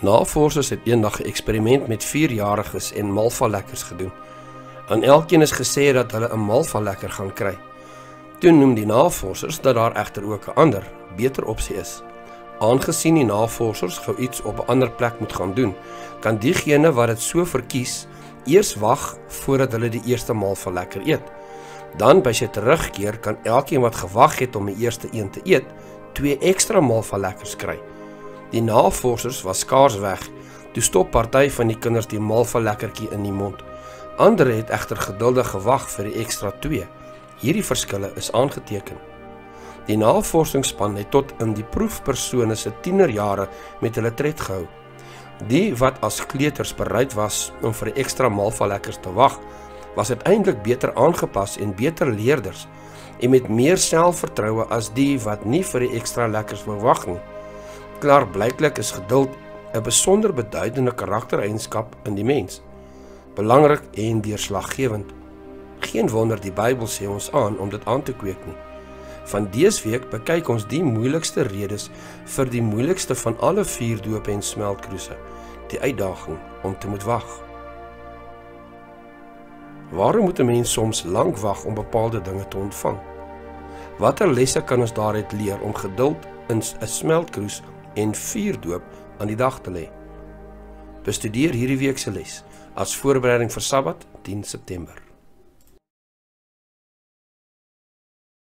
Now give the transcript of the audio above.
Navorsers het eendag 'n eksperiment met 4-jariges en malvalekkers gedoen. Aan elkeen is gesê dat hulle 'n malvalekker gaan kry. Toe noem die navorsers dat daar egter ook 'n ander, beter opsie is. Aangesien die navorsers gou iets op 'n ander plek moet gaan doen, kan diegene wat dit so verkies, eers wag voordat hulle die eerste malvalekker eet. Dan by sy terugkeer kan elkeen wat gewag het om die eerste een te eet, twee ekstra malvalekkers kry. Die navorsers was skaars weg. Toe stop party van die kinders die malva lekkertjie in die mond. Ander het egter geduldig gewag vir die ekstra 2. Hierdie verskille is aangeteken. Die navorsingsspan het tot in die proefpersone se tienerjare met hulle tred gehou. Die wat as kleuters bereid was om vir die ekstra malva lekkers te wag, was uiteindelik beter aangepas en beter leerders en met meer selfvertroue as die wat nie vir die ekstra lekkers wou wag nie. Klaar blyklik is geduld 'n besonder beduidende karaktereienskap in die mens. Belangrik en deurslaggewend. Geen wonder die Bybel sê ons aan om dit aan te kweek nie. Van dese week bekyk ons die moeilikste redes vir die moeilikste van alle vier doop en smeltkroese, die uitdaging om te moet wag. Waarom moet 'n mens soms lank wag om bepaalde dinge te ontvang? Watter lesse kan ons daaruit leer om geduld in 'n smeltkroes en vuurdoop aan die dag te lê. Bestudeer hierdie week se les as voorbereiding vir Sabbat 10 September.